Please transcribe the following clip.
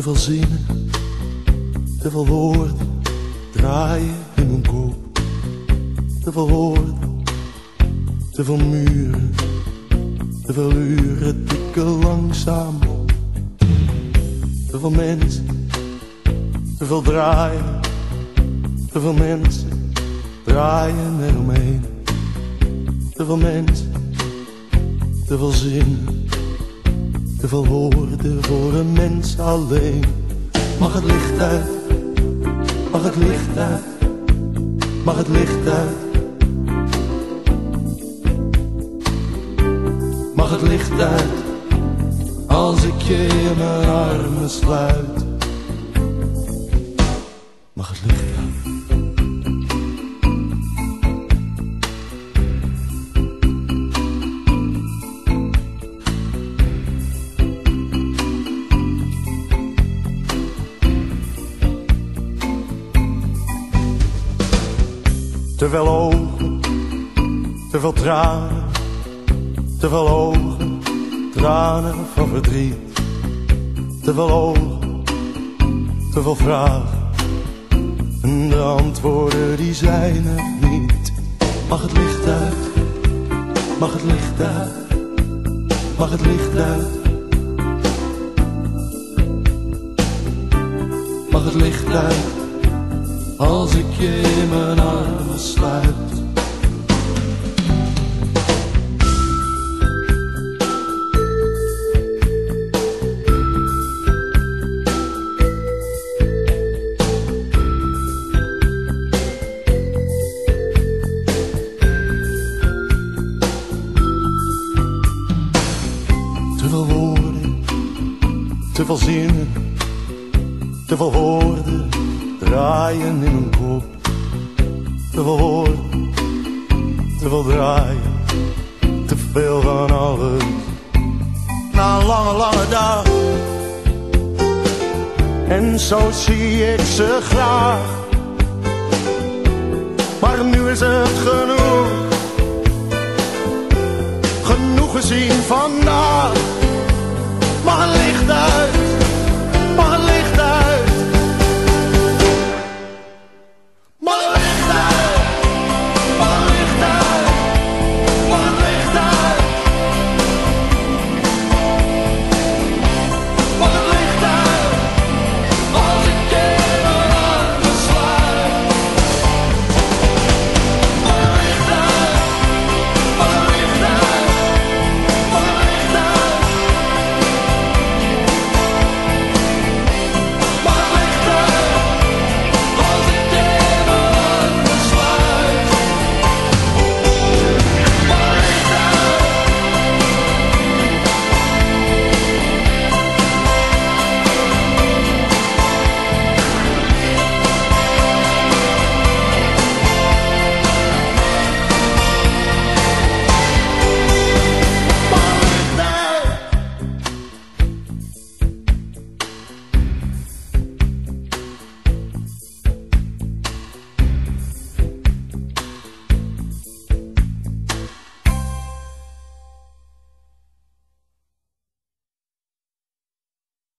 Te veel zinnen, te veel woorden draaien in mijn kop. Te veel woorden, te veel muren, te veel uren tikken langzaam op. Te veel mensen, te veel draaien, te veel mensen draaien eromheen. Te veel mensen, te veel zinnen, te veel woorden voor een mens alleen. Mag het licht uit, mag het licht uit, mag het licht uit. Mag het licht uit, als ik je in mijn armen sluit. Mag het licht uit. Te veel ogen, te veel tranen, te veel ogen, tranen van verdriet. Te veel ogen, te veel vragen, en de antwoorden die zijn er niet. Mag het licht uit, mag het licht uit, mag het licht uit. Mag het licht uit als ik je in mijn armen sluit. Te veel woorden, te veel zinnen, te veel woorden draaien in mijn kop. Te veel woorden, te veel draaien, te veel van alles. Na een lange, lange dag. En zo zie ik ze graag. Maar nu is het genoeg. Genoeg gezien vandaag.